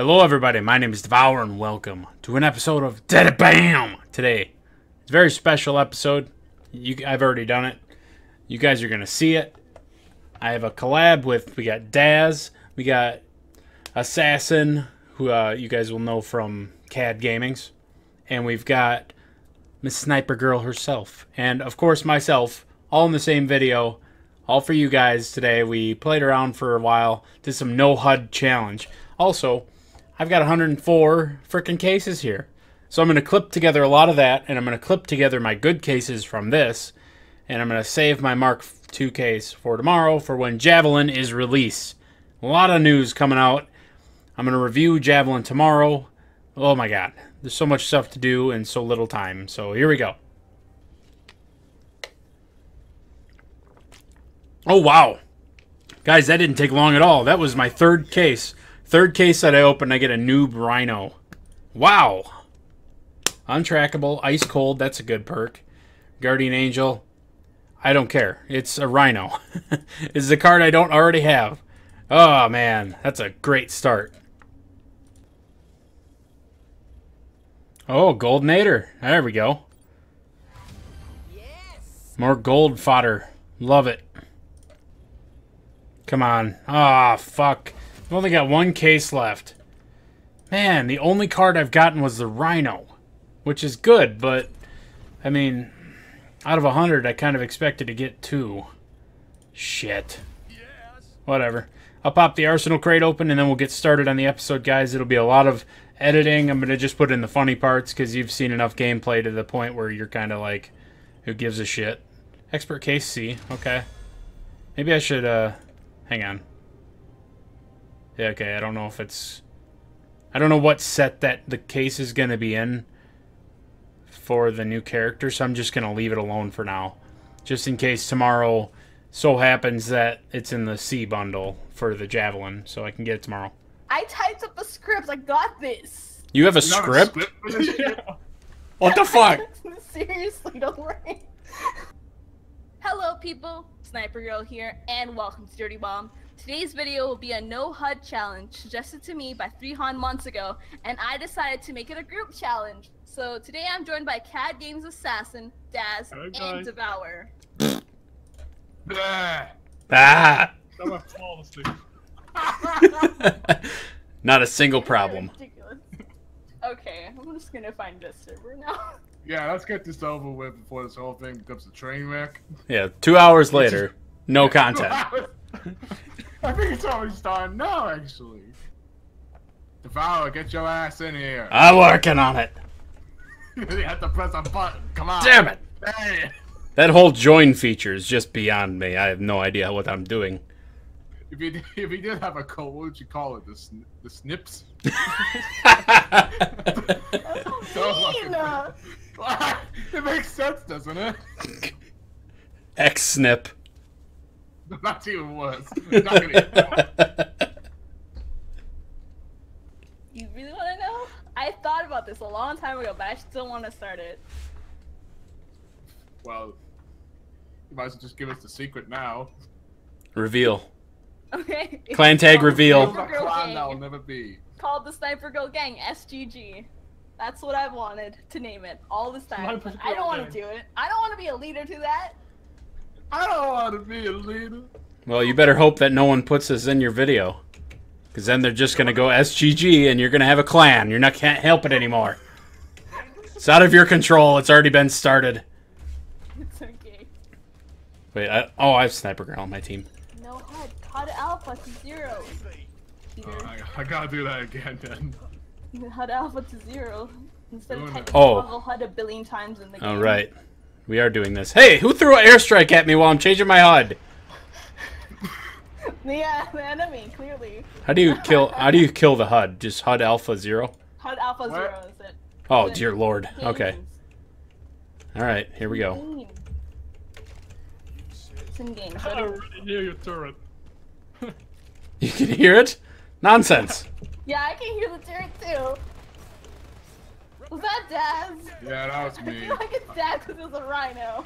Hello, everybody. My name is Devower, and welcome to an episode of Dirty Bomb. Today, it's a very special episode. You, I've already done it. You guys are gonna see it. I have a collab with. We got Daz. We got Assassin, who uh, you guys will know from CadGamings, and we've got Miss Sniper Girl herself, and of course myself, all in the same video. All for you guys today. We played around for a while, did some no HUD challenge. Also, I've got 104 freaking cases here. So I'm going to clip together a lot of that, and I'm going to clip together my good cases from this, and I'm going to save my Mark II case for tomorrow for when Javelin is released. A lot of news coming out. I'm going to review Javelin tomorrow. Oh my god. There's so much stuff to do and so little time. So here we go. Oh, wow. Guys, that didn't take long at all. That was my third case. Third case that I open, I get a noob rhino. Wow. Untrackable, ice cold, that's a good perk. Guardian Angel, I don't care. It's a rhino. it's a card I don't already have. Oh, man. That's a great start. Oh, Goldnator. There we go. Yes. More gold fodder. Love it. Come on. Ah, oh, fuck. I've only got one case left. Man, the only card I've gotten was the Rhino. Which is good, but... I mean... Out of a hundred, I kind of expected to get two. Shit. Whatever. I'll pop the Arsenal crate open, and then we'll get started on the episode, guys. It'll be a lot of editing. I'm going to just put in the funny parts, because you've seen enough gameplay to the point where you're kind of like... Who gives a shit? Expert case C. Okay. Maybe I should, uh... Hang on. Yeah, okay, I don't know if it's... I don't know what set that the case is going to be in for the new character, so I'm just going to leave it alone for now. Just in case tomorrow so happens that it's in the C bundle for the Javelin, so I can get it tomorrow. I typed up a script. I got this. You have a script? A script yeah. What the fuck? Seriously, don't worry. Hello, people. Sniper Girl here, and welcome to Dirty Bomb. Today's video will be a no HUD challenge suggested to me by 3 Han months ago, and I decided to make it a group challenge. So today I'm joined by CAD Games Assassin, Daz, and Devower. ah! Not a single problem. Okay, I'm just gonna find this server now. Yeah, let's get this over with before this whole thing becomes a train wreck. Yeah, two hours later, no content. I think it's always time now, actually. Devower, get your ass in here. I'm working on it. you have to press a button. Come on. Damn it. Hey. That whole join feature is just beyond me. I have no idea what I'm doing. If you if you did have a code, what would you call it? The sn the snips. it makes sense, doesn't it? X snip. That's even worse. you really want to know? I thought about this a long time ago, but I still want to start it. Well, you might as well just give us the secret now. Reveal. Okay. Clan tag reveal. Clan that will never be. Called the Sniper Girl Gang, SGG. That's what I've wanted to name it all this time. I don't want to do it. I don't want to be a leader to that. I don't want to be a leader. Well, you better hope that no one puts this in your video. Because then they're just going to go SGG and you're going to have a clan. You're not can't help it anymore. It's out of your control. It's already been started. It's okay. Wait, I, oh, I have Sniper Girl on my team. No HUD. HUD Alpha to zero. Oh, I, I, gotta do that again then. HUD Alpha to zero. Instead of typing oh. HUD a billion times in the oh, game. All right. We are doing this. Hey, who threw an airstrike at me while I'm changing my HUD? yeah, the enemy, clearly. How do you kill how do you kill the HUD? Just HUD alpha zero? HUD alpha what? zero is it. Oh dear lord. Games. Okay. Alright, here we go. It's in game. I already hear your turret. you can hear it? Nonsense. yeah, I can hear the turret too. Was that Daz? Yeah, that was me. I feel like it's Daz because it was a rhino.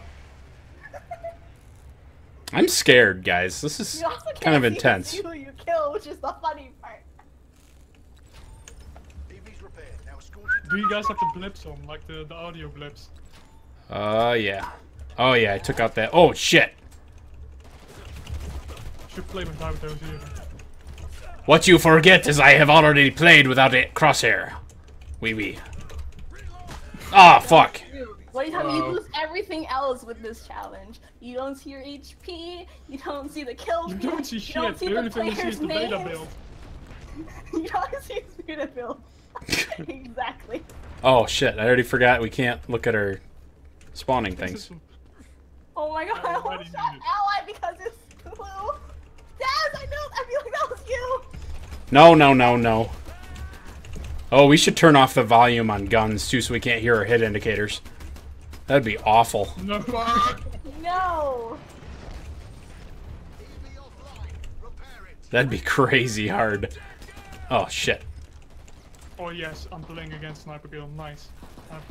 I'm scared, guys. This is kind of intense. You, you kill, which is the funny part. Do you guys have the blips on, like the, the audio blips? Uh, yeah. Oh, yeah, I took out that. Oh, shit. Should play without those here. What you forget is I have already played without a crosshair. Wee wee. Ah, fuck. Dude, what do you tell me? You lose everything else with this challenge. You don't see your HP. You don't see the kills. You don't see shit. You don't see the the only see players' is the names. you don't see his beta build. exactly. Oh, shit. I already forgot we can't look at our spawning things. Oh my god, I I almost shot ally because it's blue. Daz, I know. I feel like that was you. No, no, no, no. Oh, we should turn off the volume on guns, too, so we can't hear our hit indicators. That'd be awful. No. No. That'd be crazy hard. Oh, shit. Oh yes, I'm playing against Sniper Girl. Nice. I have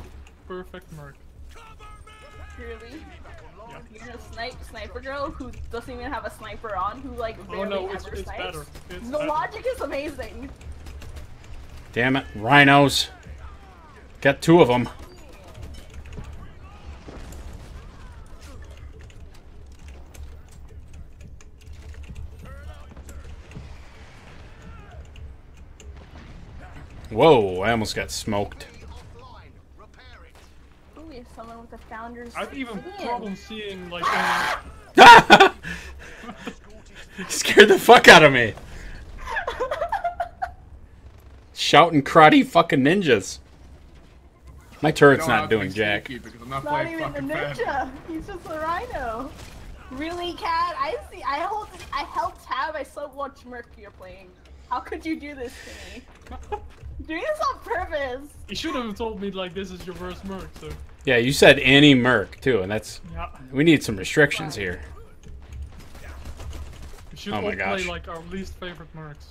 perfect merc. Really? Yeah. You're a snipe sniper girl who doesn't even have a sniper on, who like Oh barely no, it's, ever it's snipes. better. It's The better. logic is amazing. Damn it. Rhinos. Got two of them. Whoa, I almost got smoked. Ooh, we have someone with a founder's. I've even skin. problems seeing like any... Uh, Scared the fuck out of me. Shouting karate fucking ninjas. My turret's not doing being jack. Because I'm not, Not even the fucking fast. ninja. He's just a rhino. Really, cat? I see. I hold. I held tab. I saw watch merc you're playing. How could you do this to me? Doing this on purpose. You should have told me like this is your first merc, so... Yeah, you said any merc too, and that's Yeah. we need some restrictions here. We should Oh all my gosh. play like our least favorite mercs.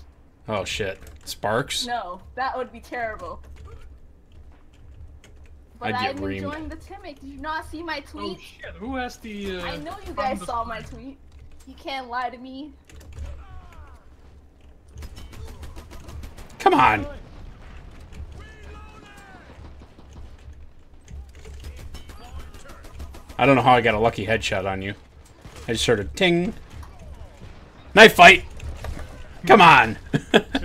Oh shit. Sparks? No, that would be terrible. But I'd get I'm reamed. enjoying the Timic. Did you not see my Oh tweet? shit, who has the... Uh, I know you guys saw the- my tweet. You can't lie to me. Come on. I don't know how I got a lucky headshot on you. I just heard a ting. Knife fight! Come on!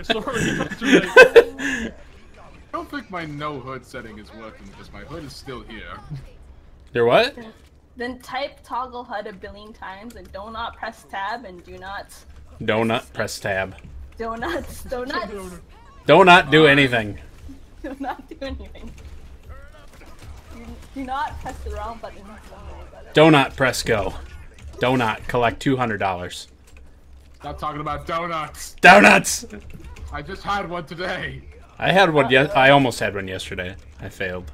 Sorry, not too late. I don't think my no HUD setting is working because my HUD is still here. There what? Then type toggle HUD a billion times and do not press tab and do not, Donut, press tab. do not, do not, Do not do anything. do not do anything. Do, do not press the wrong button. Do not press go. Do not collect $200. Stop talking about donuts. Donuts! I just had one today. I had one yes I almost had one yesterday. I failed.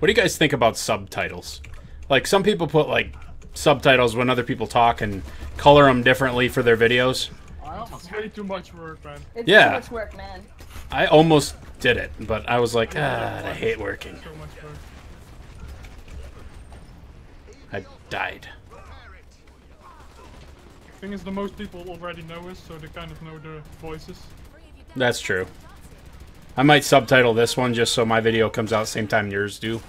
What do you guys think about subtitles? Like some people put like subtitles when other people talk and color them differently for their videos. I almost It's way too much work, man. It's Yeah. too much work, man. I almost did it, but I was like, ah, I hate working. So much work. I died. Thing is, the most people already know us, so they kind of know the voices. That's true. I might subtitle this one just so my video comes out same time yours do.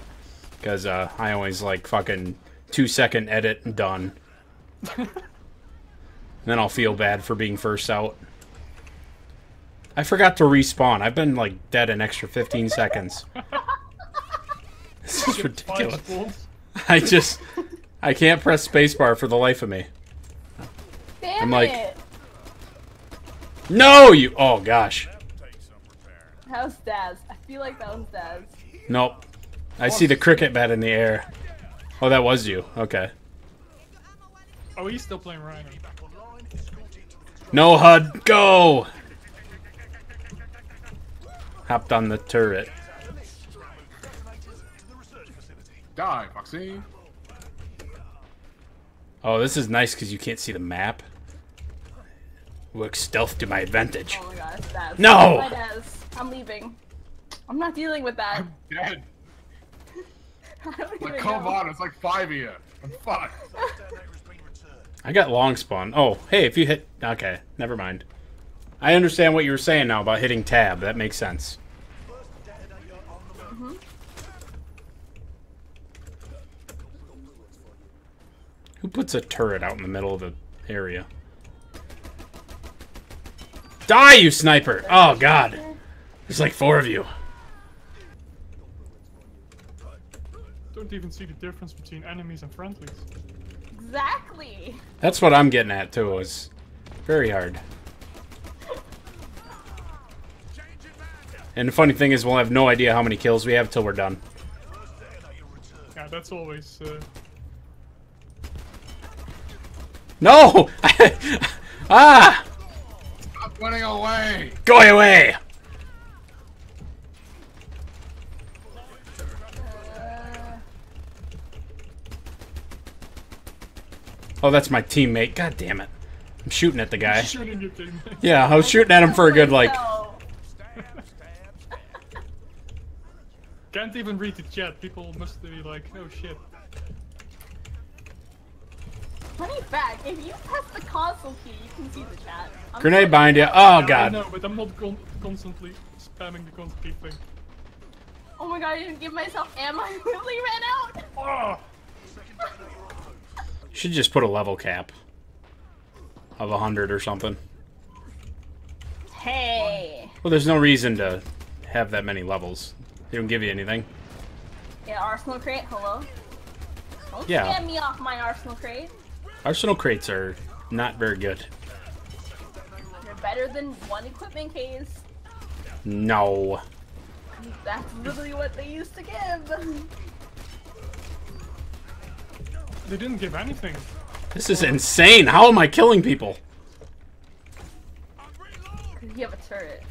Because uh, I always like fucking two second edit and done. then I'll feel bad for being first out. I forgot to respawn. I've been like dead an extra 15 seconds. this is ridiculous. I just. I can't press spacebar for the life of me. Damn I'm like- it! No, you. Oh gosh. How's Daz? I feel like that was Daz. Nope. I see the cricket bat in the air. Oh, that was you. Okay. Oh, he's still playing Rhino. No HUD, go! Hopped on the turret. Die, Foxy. Oh, this is nice because you can't see the map. Work stealth to my advantage. Oh my god, it's Daz. No! Bye, Daz. I'm leaving. I'm not dealing with that. Dead. I don't even Like, come know. on, it's like five of you. I'm fucked. I got long spawn. Oh, hey, if you hit. Okay, never mind. I understand what you were saying now about hitting tab. That makes sense. Mm-hmm. Who puts a turret out in the middle of the area? Die, you sniper! Oh, God. There's like four of you. Don't even see the difference between enemies and friendlies. Exactly. That's what I'm getting at, too. Is very hard. And the funny thing is, we'll have no idea how many kills we have till we're done. Yeah, that's always. Uh, No! ah! Stop running away! Go away! Oh, that's my teammate. God damn it. I'm shooting at the guy. shooting your. Yeah, I was shooting at him for a good, like, Can't even read the chat. People must be like, oh shit. Funny fact, if you press the console key, you can see the chat. I'm grenade sorry. behind you. Oh, I God. know, but I'm not con constantly spamming the constantly thing. Oh my god, I didn't give myself ammo. I literally ran out. Oh! Should just put a level cap of 100 or something. Hey. Well, there's no reason to have that many levels. They don't give you anything. Yeah, Arsenal crate, hello? Don't Yeah. scam me off my Arsenal crate. Arsenal crates are not very good. They're better than one equipment case. No. That's literally what they used to give. They didn't give anything. This is insane. How am I killing people? You have a turret.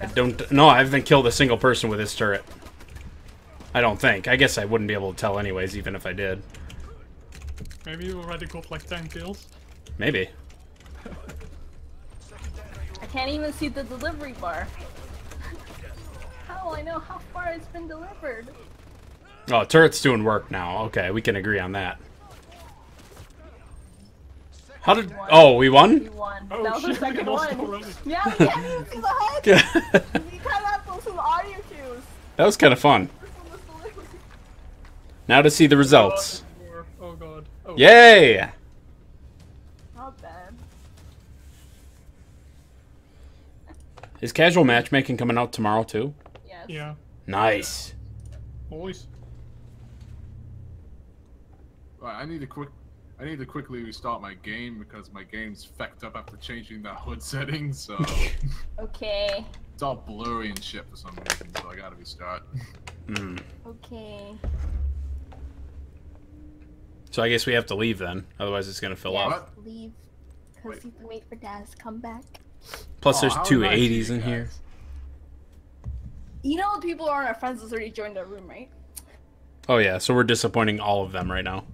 I don't. No, I haven't killed a single person with this turret. I don't think. I guess I wouldn't be able to tell anyways, even if I did. Maybe you already got like 10 kills. Maybe. I can't even see the delivery bar. How will I know how far it's been delivered? Oh, turret's doing work now. Okay, we can agree on that. How did? Oh, we We won. won. Oh that was the shit, we second one. already. Yeah, we can't even see the HUD. that You kind of have some audio cues. was kind of fun. This one was delivered. Now to see the results. Oh, Oh. Yay! Not bad. Is casual matchmaking coming out tomorrow too? Yes. Yeah. Nice. Always. Right, I need to quick. I need to quickly restart my game because my game's fecked up after changing the HUD setting. so Okay. it's all blurry and shit for some reason. So I gotta restart. Hmm. Okay. So I guess we have to leave then, otherwise it's gonna fill yes, up. Leave. Because Wait. you can wait for Daz to come back. Plus, Oh, there's how two nice 80s in guys. here. You know the people who aren't our friends has already joined our room, right? Oh yeah, so we're disappointing all of them right now.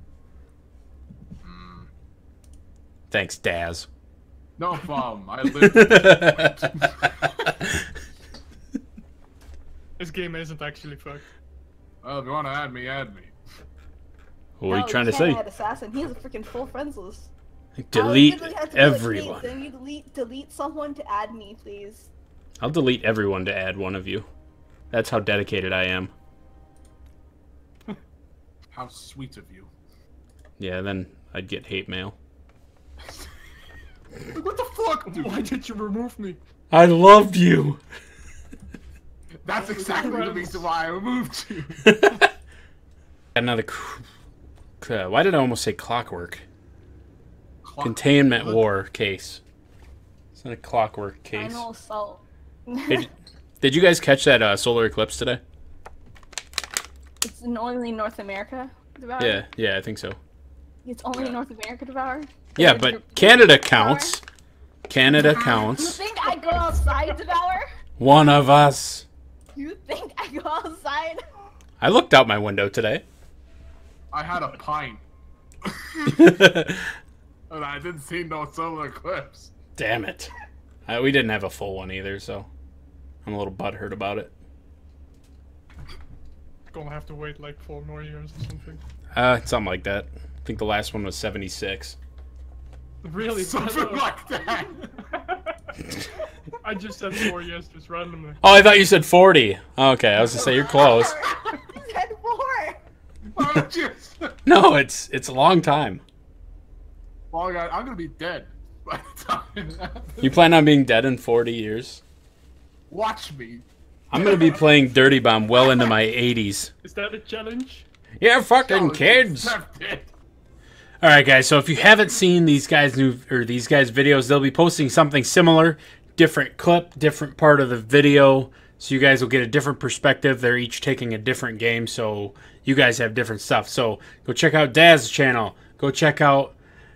Mm, Thanks, Daz. no problem. I lived. This game isn't actually fucked. well, if you want to add me, add me. What are you trying to can't say? add assassin. He has a freaking full friends list. Delete literally have to be like, everyone. "Hey, Can you delete delete someone to add me, please? I'll delete everyone to add one of you. That's how dedicated I am. How sweet of you. Yeah, then I'd get hate mail. What the fuck, dude? Why did you remove me? I loved you. That's exactly the reason why I removed you. Another. Cr- uh, why did I almost say clockwork? Clock- Containment What? war case. It's not a clockwork case. Final assault. Did, did you guys catch that uh, solar eclipse today? it's in only North America Devower. Yeah, yeah, I think so. It's only Yeah. North America Devower. Yeah, Or but Europe- Canada counts. Canada counts. You think I go outside Devower? One of us. You think I go outside? I looked out my window today. I had a pint, and I didn't see no solar eclipse. Damn it. Uh, we didn't have a full one either, so I'm a little butthurt about it. Gonna have to wait like four more years or something. Uh, something like that. I think the last one was 76. Really? Something like that. I just said four years just randomly. Oh, I thought you said 40. Okay, I was gonna say you're close. He said four. Why would you- No, it's it's a long time. well, I- I'm gonna be dead by the time. You plan on being dead in 40 years? Watch me. I'm gonna be playing Dirty Bomb well into my 80s. Is that a challenge? Yeah, fucking kids. All right, guys. So if you haven't seen these guys' new or these guys' videos, they'll be posting something similar, different clip, different part of the video, so you guys will get a different perspective. They're each taking a different game, so you guys have different stuff. So go check out Daz's channel. Go check out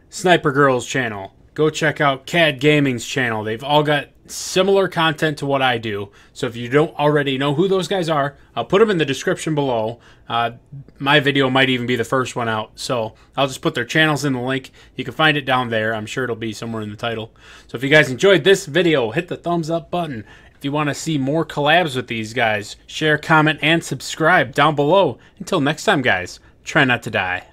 Sniper Girl's channel. Go check out CadGaming's channel. They've all got similar content to what I do. So if you don't already know who those guys are, I'll put them in the description below. Uh, my video might even be the first one out. So I'll just put their channels in the link. You can find it down there. I'm sure it'll be somewhere in the title. So if you guys enjoyed this video, hit the thumbs up button. If you want to see more collabs with these guys, share, comment, and subscribe down below. Until next time, guys, try not to die.